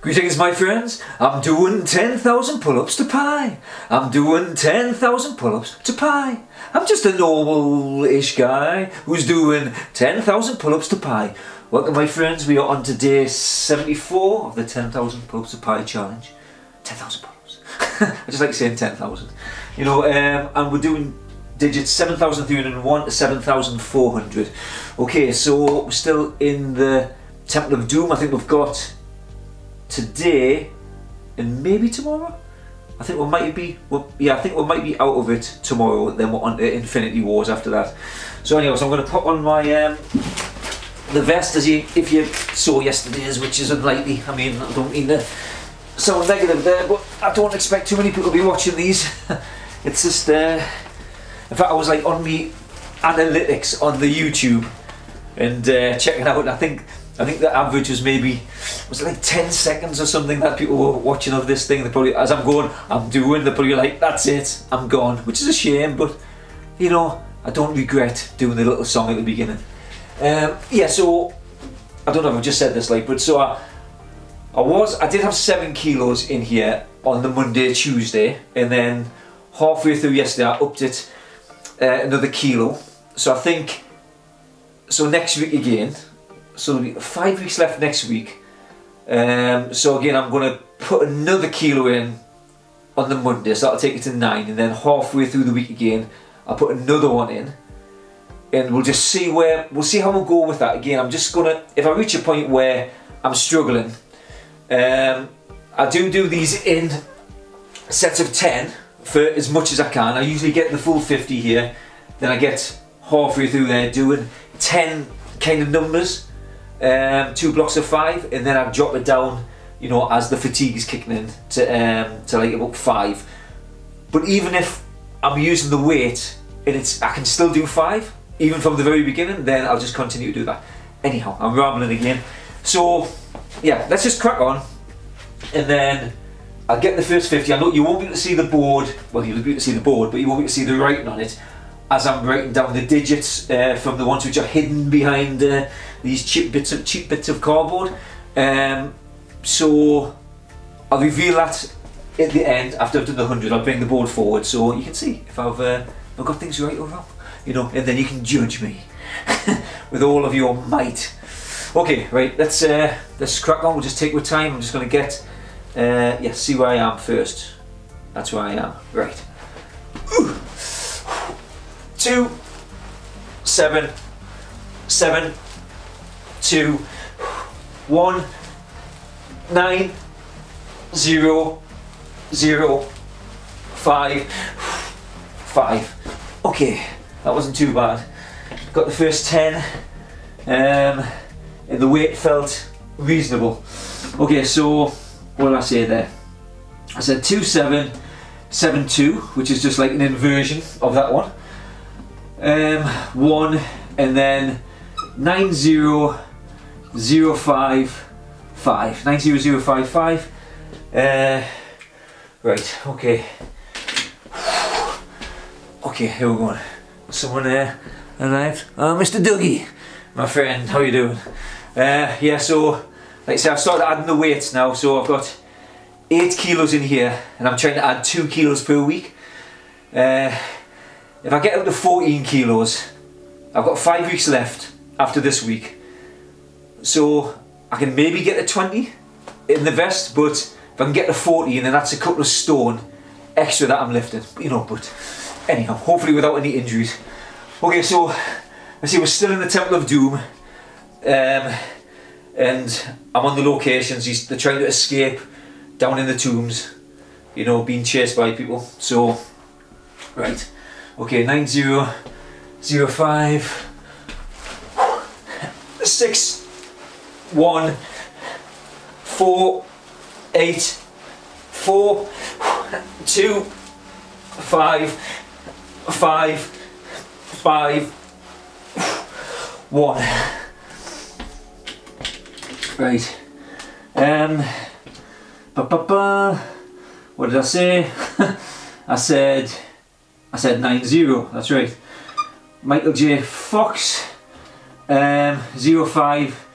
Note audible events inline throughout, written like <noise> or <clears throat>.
Greetings my friends, I'm doing 10,000 pull-ups to pi. I'm doing 10,000 pull-ups to pi. I'm just a normal-ish guy who's doing 10,000 pull-ups to pi. Welcome my friends, we are on to day 74 of the 10,000 pull-ups to pi challenge. 10,000 pull-ups. <laughs> I just like saying 10,000. You know, um, and we're doing digits 7,301 to 7,400. Okay, so we're still in the Temple of Doom. I think we've got today and maybe tomorrow. I think we might be, yeah, I think we might be out of it tomorrow. Then we're on to Infinity Wars after that. So anyway, so I'm going to put on my um, the vest as you, if you saw yesterday's, which is unlikely. I mean, I don't mean to sound negative there, but I don't expect too many people to be watching these. <laughs> it's just, uh, in fact, I was like on me analytics on the YouTube and uh, checking out. I think I think the average was maybe was it like 10 seconds or something that people were watching of this thing. They probably as I'm going, I'm doing. They're probably like, that's it, I'm gone, which is a shame. But you know, I don't regret doing the little song at the beginning. Um, yeah, so I don't know if I've just said this like, but so I, I was I did have seven kilos in here on the Monday, Tuesday, and then halfway through yesterday I upped it uh, another kilo. So I think so next week again so there'll be five weeks left next week. Um, so again, I'm going to put another kilo in on the Monday, so that'll take it to nine, and then halfway through the week again, I'll put another one in, and we'll just see where we'll see how we'll go with that. Again, I'm just gonna if I reach a point where I'm struggling, um, I do do these in sets of ten for as much as I can. I usually get the full 50 here, then I get halfway through there doing 10 kind of numbers um, two blocks of five, and then I've dropped it down, you know, as the fatigue is kicking in to um, to like about five. But even if I'm using the weight and it's, I can still do five, even from the very beginning, then I'll just continue to do that. Anyhow, I'm rambling again. So, yeah, let's just crack on, and then I'll get the first 50. I know you won't be able to see the board, well, you'll be able to see the board, but you won't be able to see the writing on it as I'm writing down the digits uh, from the ones which are hidden behind uh, these cheap bits of cheap bits of cardboard. Um, so I'll reveal that at the end after I've done the hundred. I'll bring the board forward so you can see if I've, uh, I've got things right or wrong. You know, and then you can judge me <laughs> with all of your might. Okay, right. Let's uh, let's crack on. We'll just take our time. I'm just going to get uh, yeah, see where I am first. That's where I am. Right. Ooh two, seven, seven, two, one, nine, zero, zero, five, five. Okay, that wasn't too bad. Got the first ten, um, and the weight felt reasonable. Okay, so what did I say there? I said two seven seven two, which is just like an inversion of that one um, one and then nine zero zero five five nine zero zero five five. Uh, right. Okay. Okay. Here we're going. Someone there uh, arrived. Oh, Mr. Dougie, my friend. How you doing? Uh, yeah. So, like I said, I've started adding the weights now. So I've got eight kilos in here, and I'm trying to add two kilos per week. Uh, if I get up to 14 kilos, I've got five weeks left after this week. So I can maybe get to 20 in the vest, but if I can get to 40, then that's a couple of stone extra that I'm lifting. You know, but anyhow, hopefully without any injuries. Okay, so I see we're still in the Temple of Doom. Um, and I'm on the locations. He's, they're trying to escape down in the tombs, you know, being chased by people. So, right. Okay, 9005 6 1 4 8 4 2 5 5 5 1 Right. Um ba ba ba what did I say? <laughs> I said I said 9-0, that's right. Michael J. Fox, um, 05,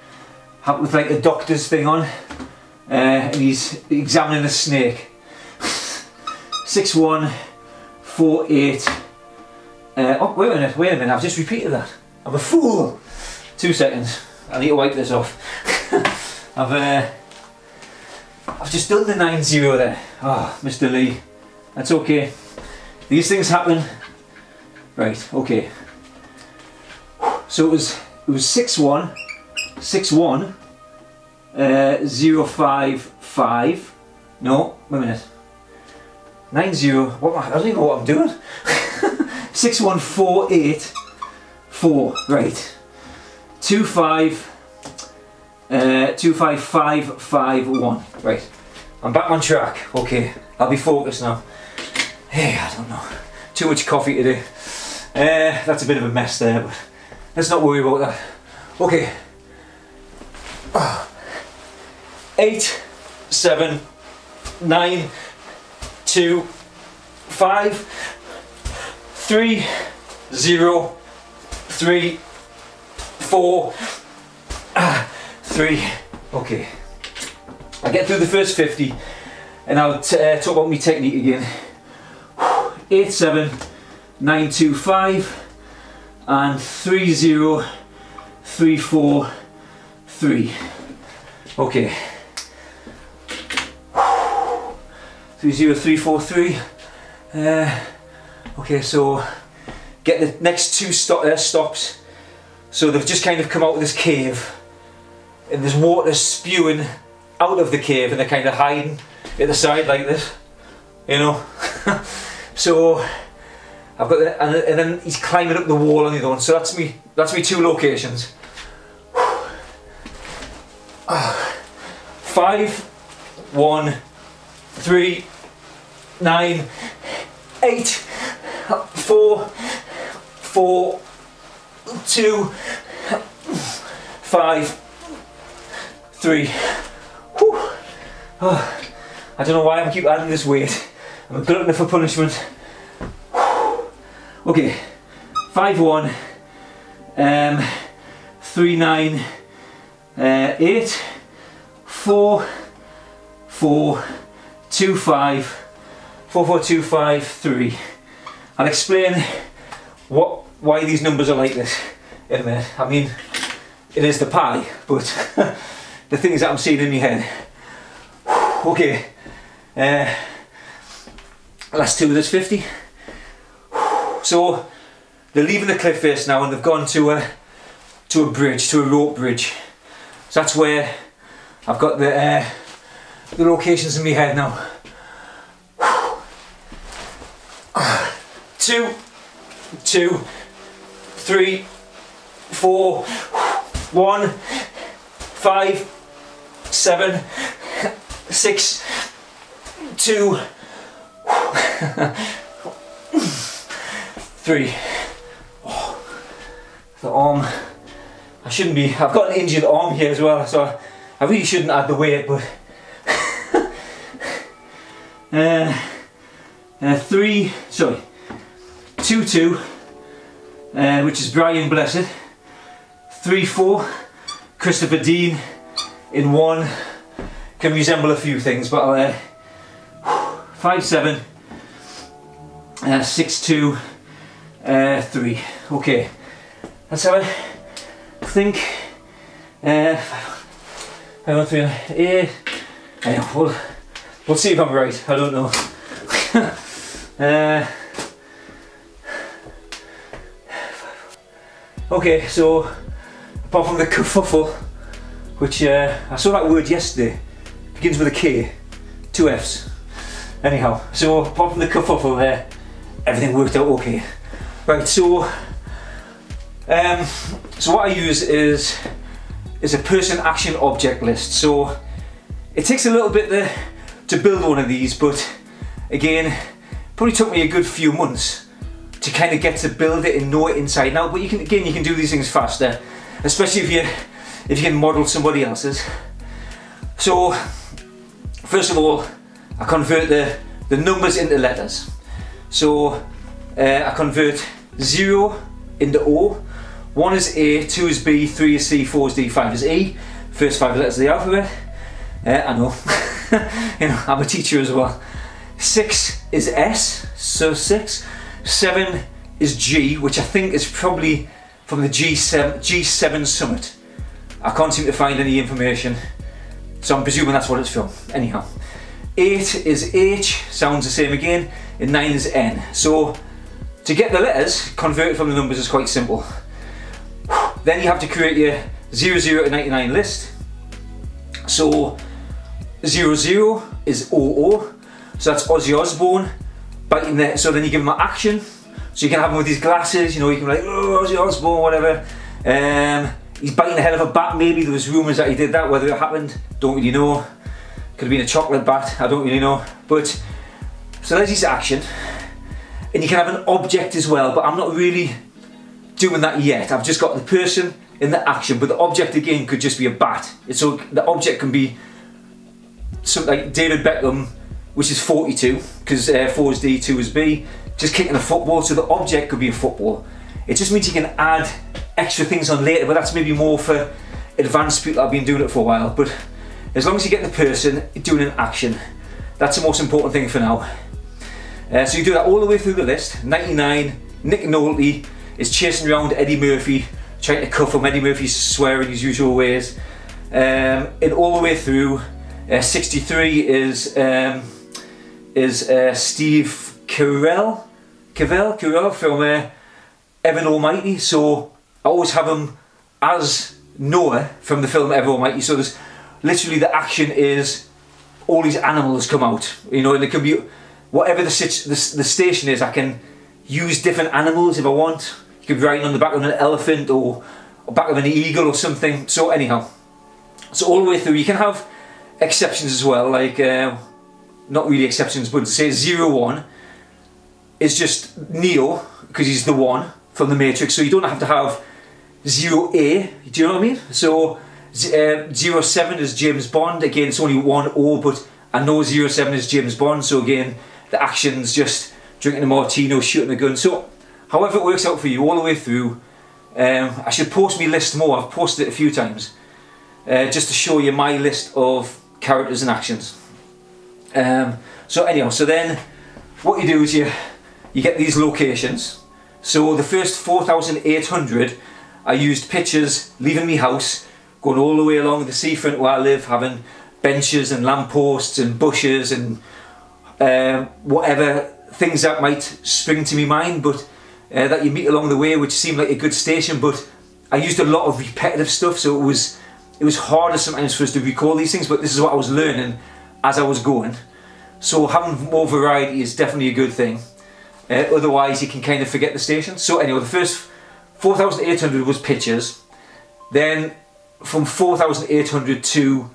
with like a doctor's thing on. uh, and he's examining a snake. <laughs> Six one four eight. Uh, oh, wait a minute, wait a minute, I've just repeated that. I'm a fool. Two seconds. I need to wipe this off. <laughs> I've uh, I've just done the 9-0 there. Ah, oh, Mr. Lee. That's okay. These things happen. Right, okay. So it was it was 6-1, 6-1, uh, 0 5 5. No, wait a minute. 9 0. What I don't even know what I'm doing. <laughs> 6 1 4 8 4. Right. 2 5 uh, 2 5 5 5 1. Right. I'm back on track. Okay. I'll be focused now. Hey, I don't know. Too much coffee today. Uh, that's a bit of a mess there, but let's not worry about that. Okay. Eight, seven, nine, two, five, three, zero, three, four, ah, three. Okay. I get through the first 50 and I'll uh, talk about my technique again. Eight, seven, nine, two, five, and three, zero, three, four, three. Okay. 30343. Uh, okay, so get the next two stop, uh, stops. So they've just kind of come out of this cave and there's water spewing out of the cave and they're kind of hiding at the side like this, you know. <laughs> so I've got the, and, and, then he's climbing up the wall on the other one. So that's me. That's me two locations. <sighs> Five, one, three, nine, eight, four, four, two, five, three. Whew. Oh, <sighs> I don't know why I keep adding this weight. I'm glutton for punishment. Okay, five one, um, three nine, uh, eight, four, four. Two five. Four four two five three. I'll explain what why these numbers are like this in a minute. I mean, it is the pi, but <laughs> the things that I'm seeing in my head. Okay, uh, last two of this 50. So they're leaving the cliff face now and they've gone to a to a bridge, to a rope bridge. So that's where I've got the uh, the locations in my head now. Two, two, three, four, one, five, seven, six, two, <laughs> three. Oh, the arm. I shouldn't be. I've got an injured arm here as well, so I really shouldn't add the weight, but <laughs> uh, uh, three, sorry, two two, uh, which is Brian Blessed, three four, Christopher Dean, in one, can resemble a few things, but uh, five seven, uh, six two, uh, three. Okay, that's how I think. Uh. Uh, yeah, well, We'll see if I'm right, I don't know. <laughs> uh, okay, so apart from the kerfuffle, which uh, I saw that word yesterday, begins with a K, two F's. Anyhow, so apart from the kerfuffle there, everything worked out okay. Right, so um, so what I use is is a person action object list. So it takes a little bit the to build one of these, but again, probably took me a good few months to kind of get to build it and know it inside out. But you can again, you can do these things faster, especially if you if you can model somebody else's. So, first of all, I convert the the numbers into letters. So uh, I convert zero into O. One is A, two is B, three is C, four is D, five is E. First five letters of the alphabet. Uh, I know. <laughs> you know, I'm a teacher as well. Six is S, so six. Seven is G, which I think is probably from the G7, G7 summit. I can't seem to find any information, so I'm presuming that's what it's from. Anyhow, eight is H, sounds the same again, and nine is N. So to get the letters converted from the numbers is quite simple. Then you have to create your 00 to 99 list. So 00 is OO, so that's Ozzy Osbourne biting there. So then you give him an action. So you can have him with his glasses, you know, you can be like, oh, Ozzy Osbourne, whatever. Um, he's biting the head of a bat, maybe. There was rumours that he did that, whether it happened, don't really know. Could have been a chocolate bat, I don't really know. But, so there's his action. And you can have an object as well, but I'm not really doing that yet. I've just got the person in the action, but the object again could just be a bat. So the object can be something like David Beckham, which is 42, because uh, 4 is D, 2 is B, just kicking a football, so the object could be a football. It just means you can add extra things on later, but that's maybe more for advanced people that have been doing it for a while. But as long as you get the person doing an action, that's the most important thing for now. Uh, so you do that all the way through the list. 99, Nick Nolte is chasing around Eddie Murphy, trying to cuff him. Eddie Murphy's swearing his usual ways. Um, and all the way through, uh, 63 is um, is uh, Steve Carell, Cavell, Carell from uh, Evan Almighty. So I always have him as Noah from the film Evan Almighty. So there's literally the action is all these animals come out, you know, and it can be whatever the, the, the station is. I can use different animals if I want. You could be riding on the back of an elephant or, or back of an eagle or something. So anyhow, so all the way through, you can have exceptions as well, like uh, not really exceptions, but say zero one is just Neo because he's the one from the Matrix. So you don't have to have zero A. Do you know what I mean? So uh, zero seven is James Bond. Again, it's only one O, but I know zero seven is James Bond. So again, the action's just drinking a martini, shooting a gun. So however it works out for you all the way through. Um, I should post my list more. I've posted it a few times uh, just to show you my list of characters and actions. Um, so anyhow, so then what you do is you you get these locations. So the first 4,800 I used pictures leaving me house, going all the way along the seafront where I live, having benches and lampposts and bushes and um, whatever things that might spring to my mind, but uh, that you meet along the way, which seemed like a good station. But I used a lot of repetitive stuff, so it was it was harder sometimes for us to recall these things. But this is what I was learning as I was going. So having more variety is definitely a good thing. Uh, otherwise, you can kind of forget the station. So anyway, the first 4,800 was pictures. Then from 4,800 to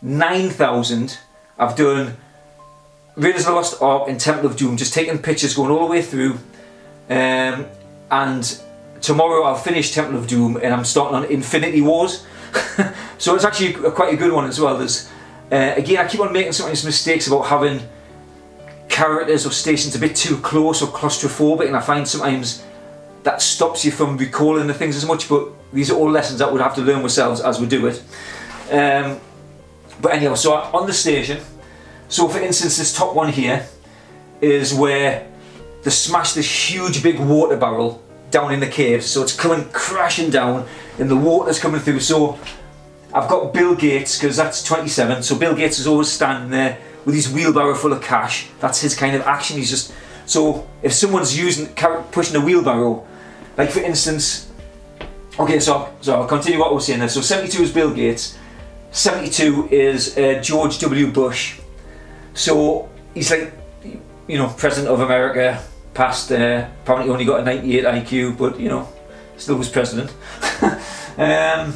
9,000, I've done Raiders of the Lost Ark and Temple of Doom, just taking pictures going all the way through. Um, and tomorrow I'll finish Temple of Doom and I'm starting on Infinity Wars. <laughs> so it's actually a, quite a good one as well. There's uh, again, I keep on making some mistakes about having characters or stations a bit too close or claustrophobic, and I find sometimes that stops you from recalling the things as much. But these are all lessons that we'll have to learn ourselves as we do it. Um, but anyhow, so on the station, so for instance, this top one here is where they smashed this huge big water barrel down in the cave. So it's coming crashing down and the water's coming through. So I've got Bill Gates because that's 27. So Bill Gates is always standing there with his wheelbarrow full of cash. That's his kind of action. He's just so if someone's using pushing a wheelbarrow, like for instance, okay. So so I'll continue what I was saying there. So 72 is Bill Gates. 72 is uh, George W. Bush. So he's like, you know, president of America, past, uh, apparently only got a 98 IQ, but you know, still was president. <laughs> um,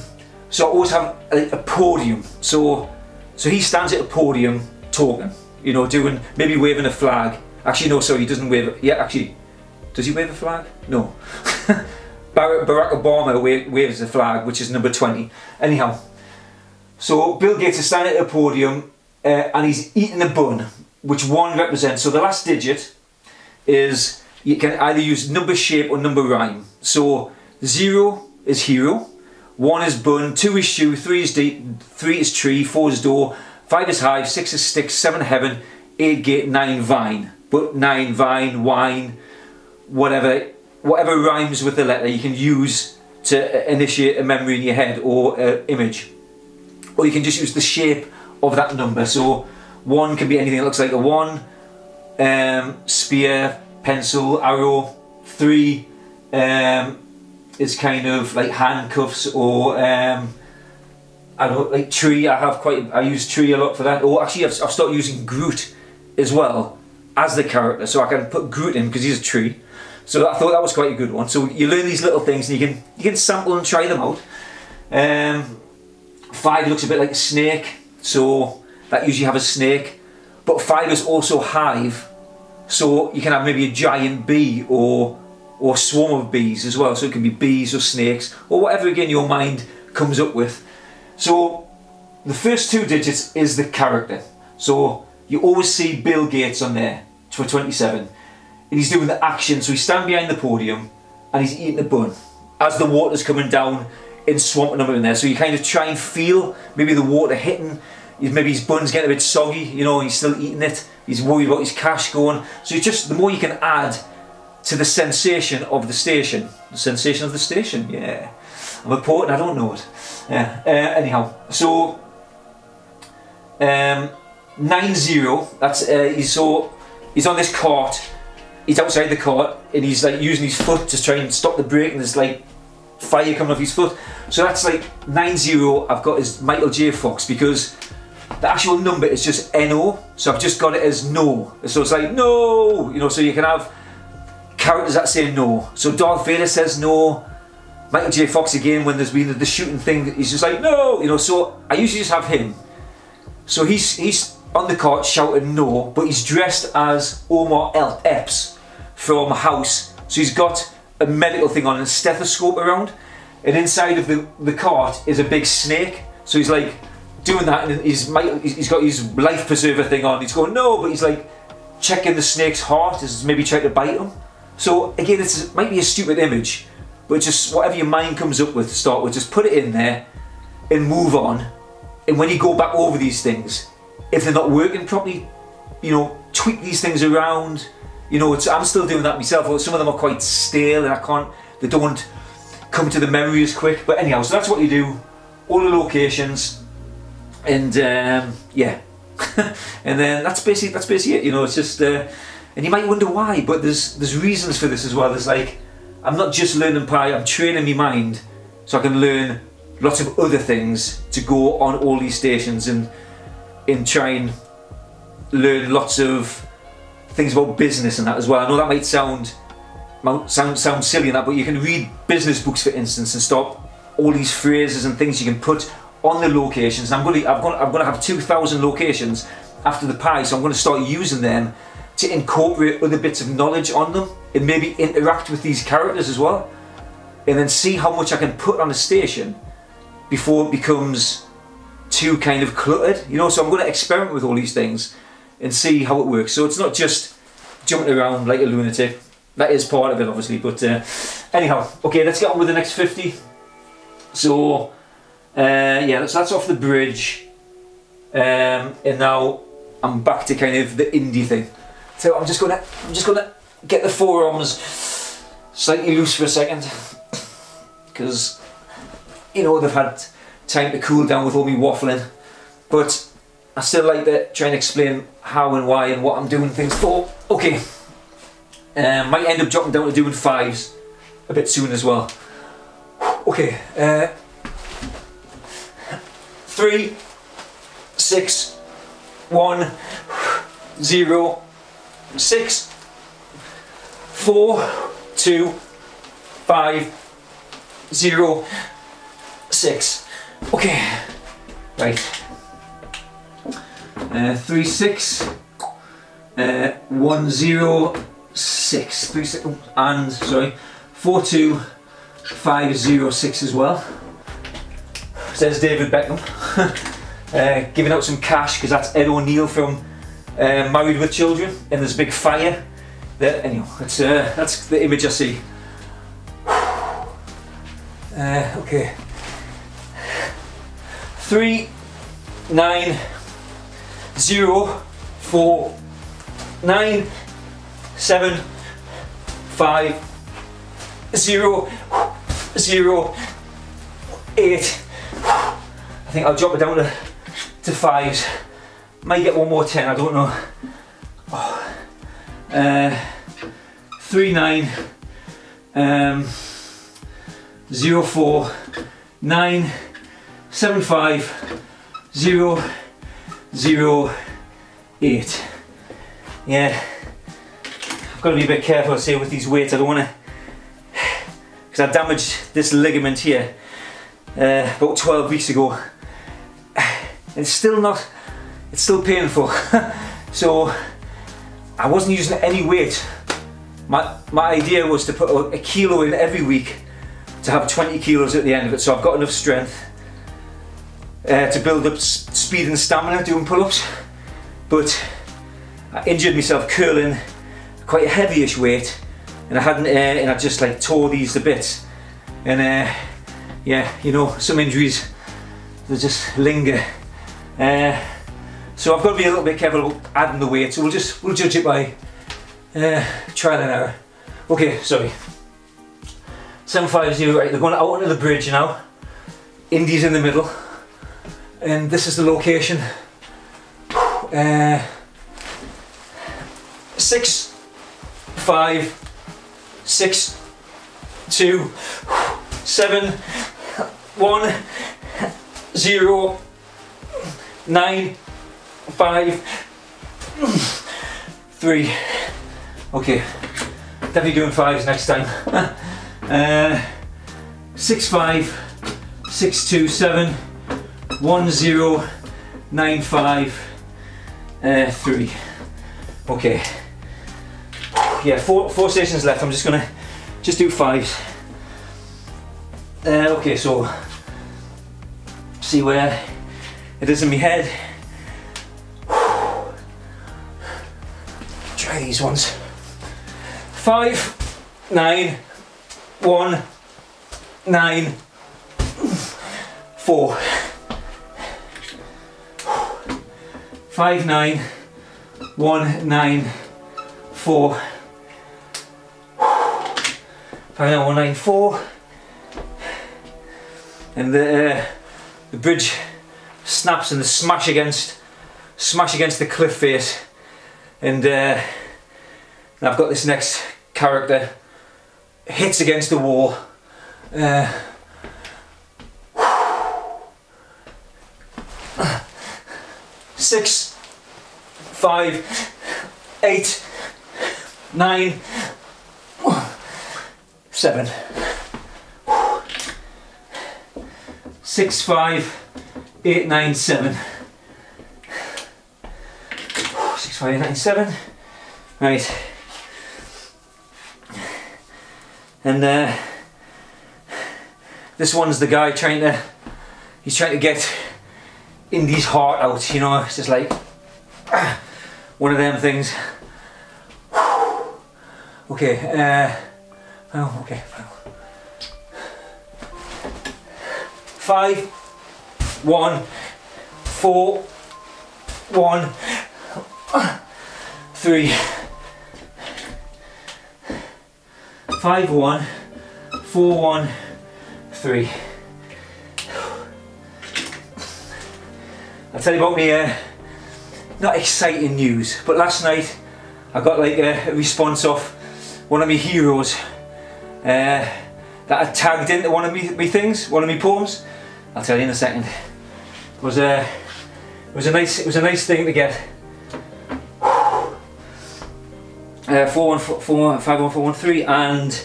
so I always have a, a, podium. So, so he stands at a podium talking, you know, doing, maybe waving a flag. Actually, no, sorry, he doesn't wave, yeah, actually, does he wave a flag? No. <laughs> Barack Obama waves a flag, which is number 20. Anyhow, so Bill Gates is standing at a podium uh, and he's eating a bun, which one represents. So the last digit is you can either use number shape or number rhyme. So zero is hero, one is bun, two is shoe, three is deep, three is tree, four is door, Five is hive, six is stick, seven heaven, eight gate, nine vine. But nine vine, wine, whatever, whatever rhymes with the letter you can use to initiate a memory in your head or an image. Or you can just use the shape of that number. So one can be anything that looks like a one, um, spear, pencil, arrow. Three um, is kind of like handcuffs or um, I don't like tree. I have quite. I use tree a lot for that. Or actually, I've, I've started using Groot as well as the character, so I can put Groot in because he's a tree. So I thought that was quite a good one. So you learn these little things and you can you can sample and try them out. Um, five looks a bit like a snake, so that usually have a snake. But five is also hive, so you can have maybe a giant bee or or swarm of bees as well. So it can be bees or snakes or whatever again your mind comes up with. So the first two digits is the character. So you always see Bill Gates on there for 27 and he's doing the action. So he's standing behind the podium and he's eating a bun as the water's coming down in swamping him in there. So you kind of try and feel maybe the water hitting maybe his bun's getting a bit soggy, you know, he's still eating it. He's worried about his cash going. So you just, the more you can add to the sensation of the station. The sensation of the station, yeah. I'm a poet I don't know it. Yeah. Uh, anyhow, so um, 9-0, that's, uh, he's so, he's on this cart, he's outside the cart and he's like using his foot to try and stop the brake and there's like fire coming off his foot. So that's like 9-0 I've got his Michael J. Fox because the actual number is just NO, so I've just got it as no. So it's like no, you know, so you can have characters that say no. So Darth Vader says no. Michael J. Fox again, when there's been the shooting thing, he's just like no, you know. So I usually just have him. So he's he's on the cart shouting no, but he's dressed as Omar El Epps from House. So he's got a medical thing on and a stethoscope around, and inside of the the cart is a big snake. So he's like doing that and he's, he's got his life preserver thing on. He's going, no, but he's like checking the snake's heart, is maybe trying to bite him. So again, it might be a stupid image, but just whatever your mind comes up with to start with, just put it in there and move on. And when you go back over these things, if they're not working properly, you know, tweak these things around. You know, I'm still doing that myself. Some of them are quite stale and I can't, they don't come to the memory as quick. But anyhow, so that's what you do. All the locations, and um, yeah, <laughs> and then that's basically that's basically it. You know, it's just, uh, and you might wonder why, but there's there's reasons for this as well. There's like, I'm not just learning Pi, I'm training my mind so I can learn lots of other things to go on all these stations and and try and learn lots of things about business and that as well. I know that might sound sound sound silly and that, but you can read business books for instance and stop all these phrases and things you can put on the locations. I'm going to, I'm going I'm going to have 2,000 locations after the pi, so I'm going to start using them to incorporate other bits of knowledge on them and maybe interact with these characters as well. And then see how much I can put on a station before it becomes too kind of cluttered. You know, so I'm going to experiment with all these things and see how it works. So it's not just jumping around like a lunatic. That is part of it, obviously. But uh, anyhow, okay, let's get on with the next 50. So uh, yeah, so that's off the bridge. Um, and now I'm back to kind of the Indy thing. So I'm just gonna, I'm just gonna get the forearms slightly loose for a second, because you know they've had time to cool down with all me waffling. But I still like to try and explain how and why and what I'm doing things for. Okay, um, might end up dropping down to doing fives a bit soon as well. Okay. Uh, three, six, one, zero, six, four, two, five, zero, six. Okay, right. Uh, three, six, uh, one, zero, six, three, six, and sorry, four, two, five, zero, six as well says David Beckham. <laughs> uh, giving out some cash because that's Ed O'Neill from uh, Married with Children and there's a big fire. There, anyway, that's, uh, that's the image I see. <sighs> Uh, okay. Three, nine, zero, four, nine, seven, five, zero, zero, eight. Think I'll drop it down to, to fives. Might get one more ten, I don't know. Oh. Uh, three, nine, um, zero, four, nine, seven, five, zero, zero, eight. Yeah, I've got to be a bit careful, say, with these weights. I don't want to, because I damaged this ligament here uh, about 12 weeks ago. It's still not, it's still painful. <laughs> so I wasn't using any weight. My, my idea was to put a kilo in every week to have 20 kilos at the end of it. So I've got enough strength uh, to build up speed and stamina doing pull-ups. But I injured myself curling quite a heavyish weight and I hadn't, uh, and I just like tore these to bits. And uh, yeah, you know, some injuries, they just linger. Uh, so I've got to be a little bit careful about adding the weight, so we'll just, we'll judge it by uh, trial and error. Okay, sorry. 750, right, they're going out onto the bridge now. Indy's in the middle. And this is the location. Uh, six, five, six, two, seven, one, zero, nine, five, three. Okay, definitely doing fives next time. <laughs> uh, six, five, six, two, seven, one, zero, nine, five, uh, three. Okay. Yeah, four, four stations left. I'm just gonna just do fives. Uh, okay, so see where it is in my head. Try these ones. Five, nine, one, nine, four. Five, nine, one, nine, four. Five, nine, one, nine, four. And the, uh, the bridge snaps and the smash against smash against the cliff face. And uh, I've got this next character. Hits against the wall. Uh, six five eight nine seven. Six five eight nine seven. Six five eight nine seven. Right. And uh, this one's the guy trying to he's trying to get Indy's heart out, you know, it's just like <clears throat> one of them things. <sighs> Okay, uh, oh, okay, five one, four, one, three, five, one, four, one, three. I'll tell you about me, uh, not exciting news, but last night I got like a, response off one of my heroes uh, that I tagged into one of me things, one of my poems. I'll tell you in a second was a it was a nice it was a nice thing to get. <sighs> Uh, four one four, four five one four one three and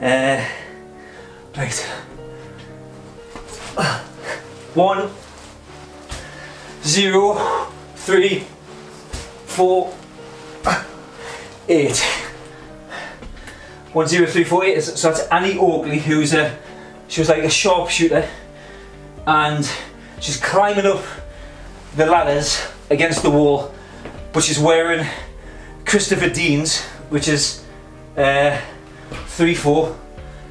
uh, right <sighs> one zero three four eight one zero three four eight so that's Annie Oakley who's a she was like a sharpshooter and She's climbing up the ladders against the wall, but she's wearing Christopher Dean's, which is uh, 3-4.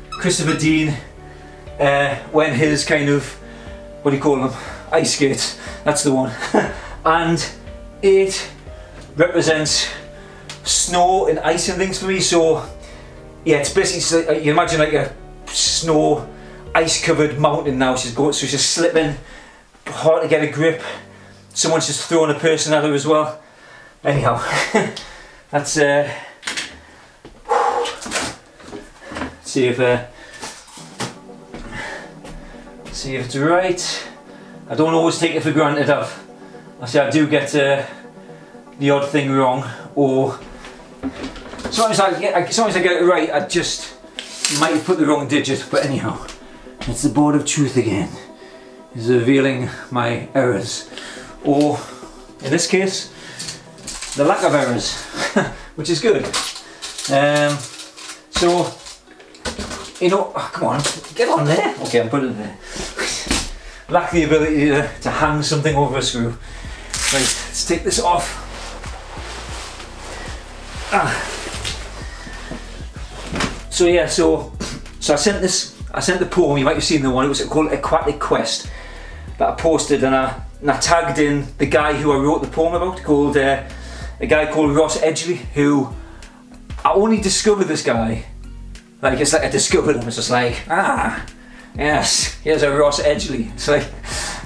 Christopher Dean, uh, when his kind of, what do you call them, ice skates, that's the one. <laughs> and eight represents snow and ice and things for me. So yeah, it's basically you imagine like a snow, ice covered mountain now. She's going, so she's slipping, hard to get a grip. Someone's just throwing a person at her as well. Anyhow, <laughs> that's uh, <sighs> see if uh, see if it's right. I don't always take it for granted. I've, I say I do get uh, the odd thing wrong, or sometimes I get sometimes I get it right. I just might have put the wrong digit. But anyhow, it's the board of truth again. Is revealing my errors, or in this case, the lack of errors, <laughs> which is good. Um, so, you know, oh, come on, get on there. Okay, I'm putting it there. <laughs> Lack the ability to, to hang something over a screw. Right, let's take this off. Ah. So yeah, so so I sent this, I sent the poem. You might have seen the one. It was called Aquatic Quest that I posted, and I and I tagged in the guy who I wrote the poem about, called uh, a guy called Ross Edgley, who I only discovered this guy. Like it's like I discovered him. It's just like ah, yes, here's a Ross Edgley. It's like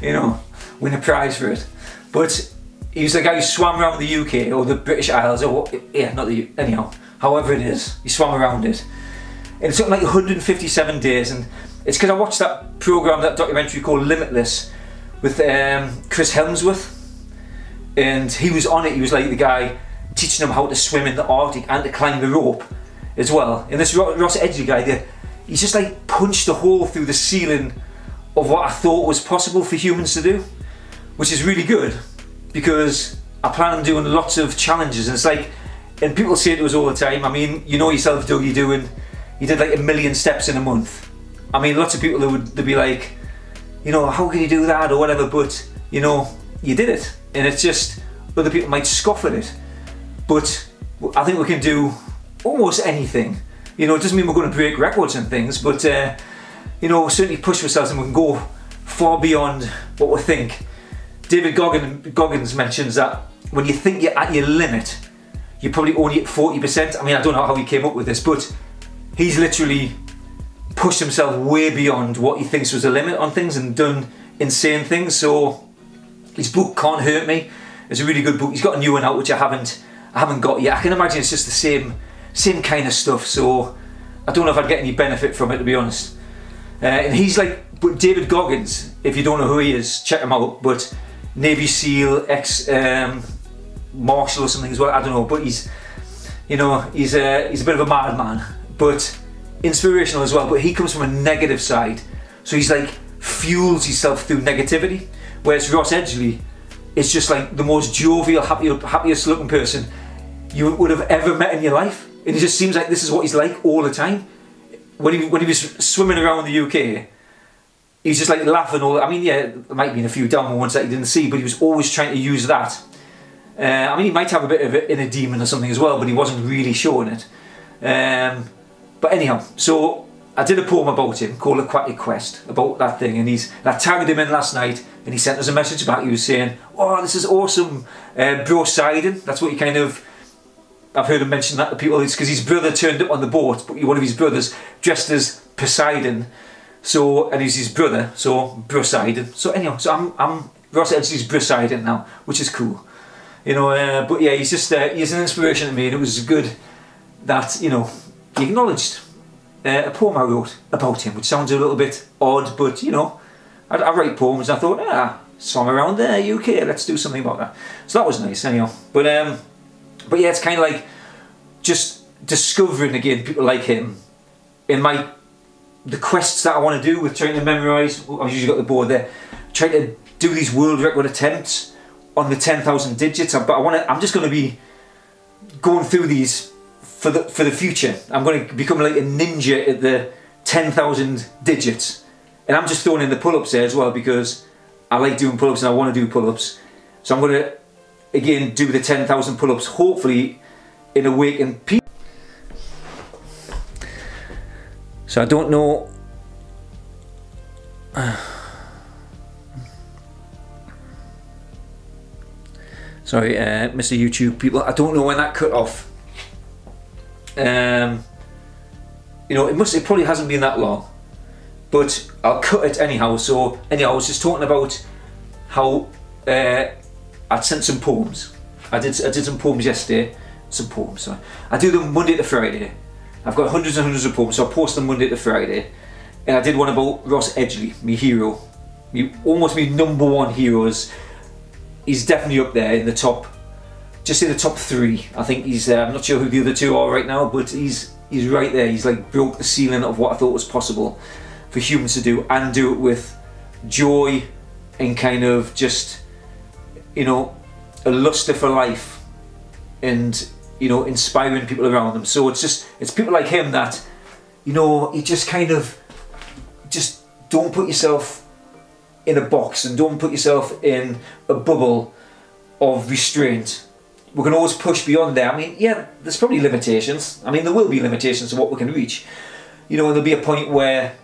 you know, win a prize for it. But he was the guy who swam around the UK or the British Isles or yeah, not the anyhow. However it is, he swam around it. And took like 157 days, and it's because I watched that program, that documentary called Limitless, with um, Chris Hemsworth, and he was on it. He was like the guy teaching them how to swim in the Arctic and to climb the rope as well. And this Ross Edgley guy, there, he's just like punched a hole through the ceiling of what I thought was possible for humans to do, which is really good because I plan on doing lots of challenges. And it's like, and people say to us all the time. I mean, you know yourself, Doug, you're doing, you did like a million steps in a month. I mean, lots of people would they'd be like, you know, how can you do that or whatever, but you know, you did it. And it's just, other people might scoff at it. But I think we can do almost anything. You know, it doesn't mean we're going to break records and things, but uh, you know, certainly push ourselves and we can go far beyond what we think. David Goggins, Goggins mentions that when you think you're at your limit, you're probably only at 40%. I mean, I don't know how he came up with this, but he's literally pushed himself way beyond what he thinks was a limit on things and done insane things. So his book Can't Hurt Me is a really good book. He's got a new one out which I haven't I haven't got yet. I can imagine it's just the same same kind of stuff. So I don't know if I'd get any benefit from it to be honest. Uh, and he's like, David Goggins, if you don't know who he is, check him out. But Navy SEAL, ex um, Marshal or something as well. I don't know, but he's, you know, he's a he's a bit of a madman, but inspirational as well. But he comes from a negative side, so he's like fuels himself through negativity. Whereas Ross Edgley is just like the most jovial, happy, happiest looking person you would have ever met in your life. And it just seems like this is what he's like all the time. When he when he was swimming around the UK, he was just like laughing all. I mean, yeah, there might been a few dumb ones that he didn't see, but he was always trying to use that. Uh, I mean, he might have a bit of it in a demon or something as well, but he wasn't really showing it. Um, but anyhow, so I did a poem about him called Aquatic Quest about that thing, and he's I tagged him in last night, and he sent us a message back. He was saying, "Oh, this is awesome, uh, Broseidon." That's what he kind of. I've heard him mention that to people. It's because his brother turned up on the boat, but one of his brothers dressed as Poseidon so, and he's his brother, so Broseidon. So anyhow, so I'm, I'm Ross Edgley's Broseidon now, which is cool. You know, uh, but yeah, he's just, uh, he's an inspiration to me and it was good that, you know, he acknowledged uh, a poem I wrote about him, which sounds a little bit odd, but you know, I, I write poems and I thought, ah, swam around there, UK, let's do something about that. So that was nice, anyhow. But, um, but yeah, it's kind of like just discovering again people like him in my the quests that I want to do with trying to memorise, I've usually got the board there, trying to do these world record attempts on the 10,000 digits, but I want to, I'm just going to be going through these for the, for the future. I'm going to become like a ninja at the 10,000 digits. And I'm just throwing in the pull-ups there as well because I like doing pull-ups and I want to do pull-ups. So I'm going to, again, do the 10,000 pull-ups, hopefully in a week. And people So I don't know. <sighs> Sorry, uh, Mr. YouTube people. I don't know when that cut off. Um, you know, it must. It probably hasn't been that long, but I'll cut it anyhow. So anyhow, I was just talking about how uh, I'd sent some poems. I did. I did some poems yesterday. Some poems. Sorry. I do them Monday to Friday. I've got hundreds and hundreds of poems, so I post them Monday to Friday. And I did one about Ross Edgley, my hero, me, almost my number one heroes. He's definitely up there in the top, just in the top three. I think he's. Uh, I'm not sure who the other two are right now, but he's he's right there. He's like broke the ceiling of what I thought was possible for humans to do, and do it with joy and kind of just, you know, a luster for life, and you know, inspiring people around them. So it's just it's people like him that, you know, you just kind of just don't put yourself in a box and don't put yourself in a bubble of restraint. We can always push beyond there. I mean, yeah, there's probably limitations. I mean, there will be limitations to what we can reach. You know, and there'll be a point where,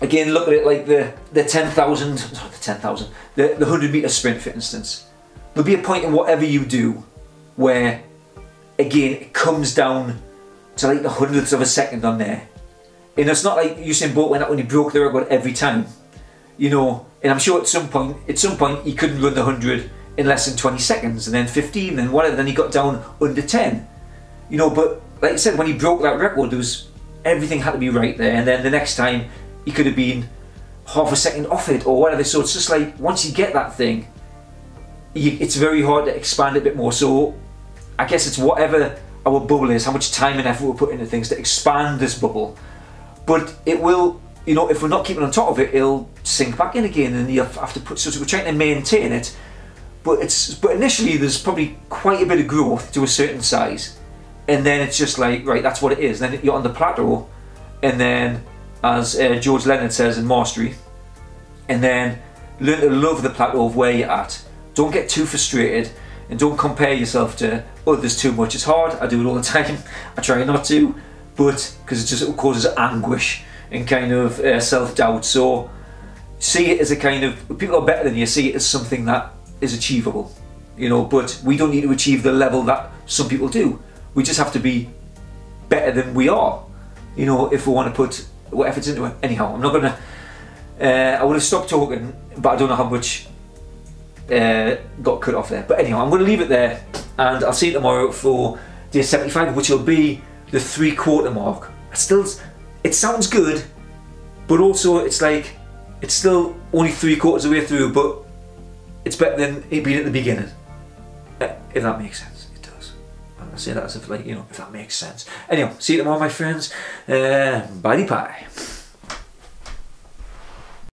again, look at it like the the ten thousand, not the ten thousand, the the hundred meter sprint, for instance. There'll be a point in whatever you do where, again, it comes down to like the hundredths of a second on there. And it's not like Usain Bolt went out when he broke the record every time. You know, and I'm sure at some point, at some point, he couldn't run the 100 in less than 20 seconds, and then 15, and whatever. Then he got down under 10. You know, but like I said, when he broke that record, there was everything had to be right there. And then the next time, he could have been half a second off it or whatever. So it's just like once you get that thing, you, it's very hard to expand a bit more. So I guess it's whatever our bubble is, how much time and effort we put into things to expand this bubble. But it will you know, if we're not keeping on top of it, it'll sink back in again, and you have to put. So we're trying to maintain it, but it's but initially there's probably quite a bit of growth to a certain size, and then it's just like right, that's what it is. Then you're on the plateau, and then as uh, George Leonard says in Mastery, and then learn to love the plateau of where you're at. Don't get too frustrated, and don't compare yourself to others too much. It's hard. I do it all the <laughs> time. I try not to, but because it just causes anguish and kind of uh, self-doubt. So see it as a kind of people are better than you. See it as something that is achievable, you know. But we don't need to achieve the level that some people do. We just have to be better than we are, you know. If we want to put what efforts into it. Anyhow, I'm not gonna. Uh, I would have stopped talking, but I don't know how much uh, got cut off there. But anyhow, I'm going to leave it there, and I'll see you tomorrow for day 75, which will be the three quarter mark. I still it sounds good, but also it's like it's still only three quarters of the way through, but it's better than it being at the beginning. Uh, if that makes sense, it does. I say that as if like you know, if that makes sense. Anyway, see you tomorrow, my friends. Uh, bye pi.